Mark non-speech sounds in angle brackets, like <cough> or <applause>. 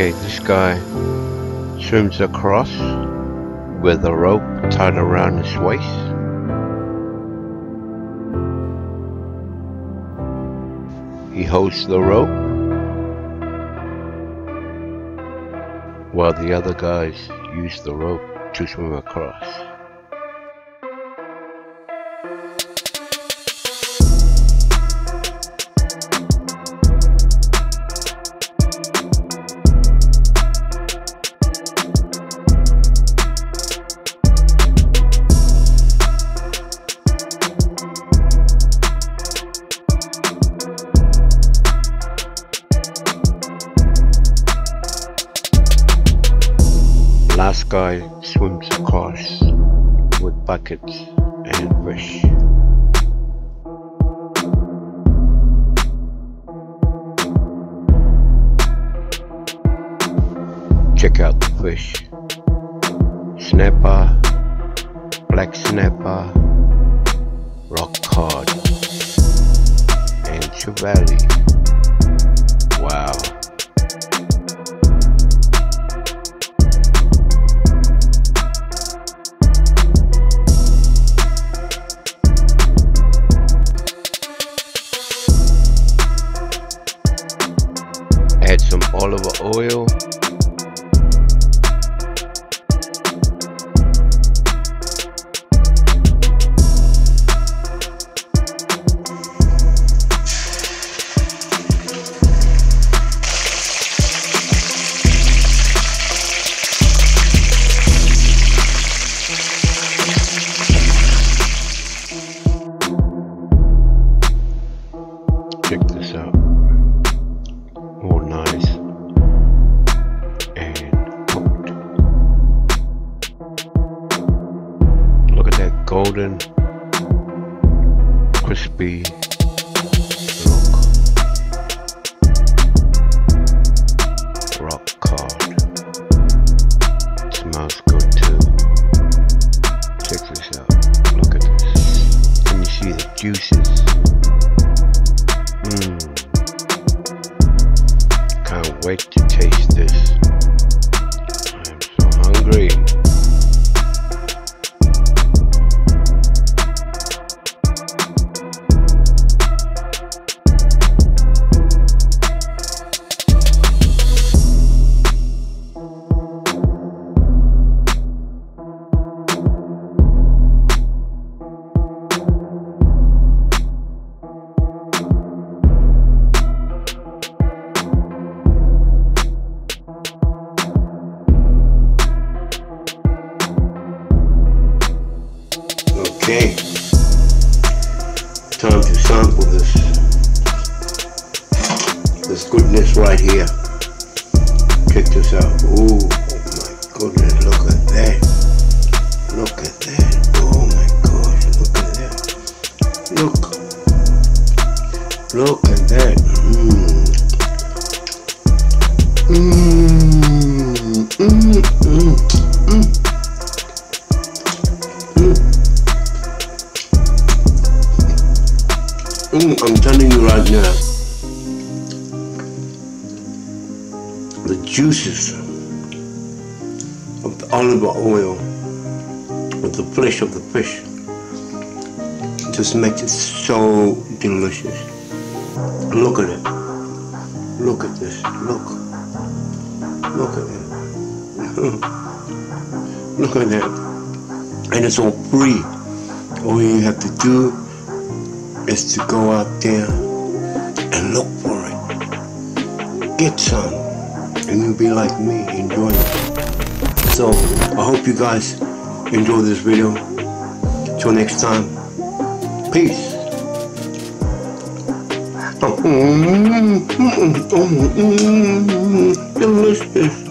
Okay, this guy swims across with a rope tied around his waist. He holds the rope while the other guys use the rope to swim across. Last guy swims across with buckets and fish. Check out the fish. Snapper, black snapper, rock cod, and trevally. Wow. See the juices? Mmm. Can't wait. to Time to sample this. This goodness right here. Check this out. Oh my goodness, look at that. Look at that. Oh my gosh, look at that. Look. Look at that. Mmm. Mmm. You right now, the juices of the olive oil with the flesh of the fish just makes it so delicious. Look at it. Look at this. Look. Look at it. <laughs> Look at that. And it's all free. All you have to do is to go out there and look for it. Get some, and you'll be like me, enjoying it. So, I hope you guys enjoy this video. Till next time, peace. Mm-hmm. Mm-hmm. Mm-hmm. Delicious.